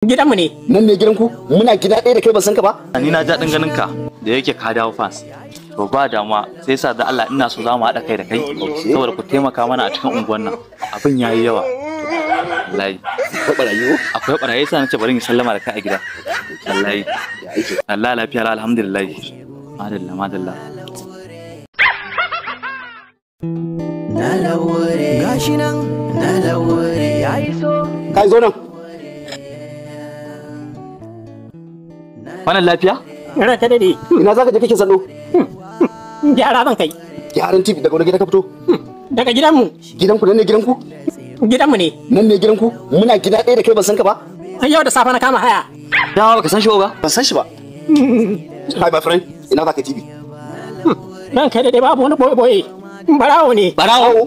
Gidanmu ne. Nan ne gidanku? Muna gida ɗaya da kai ban san ka ba? Ni na jaɗin ganin ka da yake ka dawo fans. To ba damuwa sai sa da Allah ina so za mu haɗa kai da kai saboda ku taimaka mana a cikin unguwan nan. Abin yayi yawa. Wallahi. Akwai barayi ko? Akwai barayi sa nace bari in sallama da kai a gida. Wallahi. Ya. Allah lafiya la alhamdulillah. Madalla madalla. na laure gashi nan na laure ya iso Kai zo nan. Wannan lafiya? Ran ta daɗe. Ina zaka je kake sando? Gyara zan kai. Gyaran TV daga wani gida ka fito? Daga gidanmu. Gidanku nan ne gidanku? Gidanmu ne. Nan ne gidanku? Muna gida ɗaya da kai ban san ka ba? Yau da safe na kama haya. Dama baka san shi ba? Ban san shi ba. Hi my friend. Ina zaka TV? Ran kai daɗe babu wani boye-boye. Barawo ne. Barawo.